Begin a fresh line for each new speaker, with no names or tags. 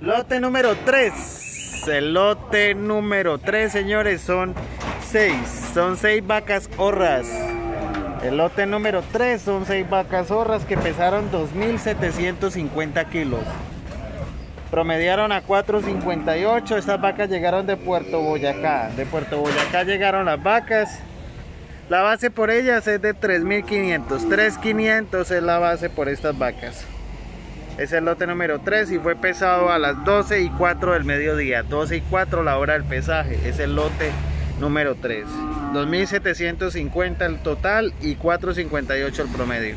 Lote número 3. El lote número 3, señores, son 6. Son 6 vacas horras. El lote número 3 son 6 vacas horras que pesaron 2.750 kilos. Promediaron a 4.58. Estas vacas llegaron de Puerto Boyacá. De Puerto Boyacá llegaron las vacas. La base por ellas es de 3.500. 3.500 es la base por estas vacas. Es el lote número 3 y fue pesado a las 12 y 4 del mediodía. 12 y 4 la hora del pesaje. Es el lote número 3. 2.750 el total y 4.58 el promedio.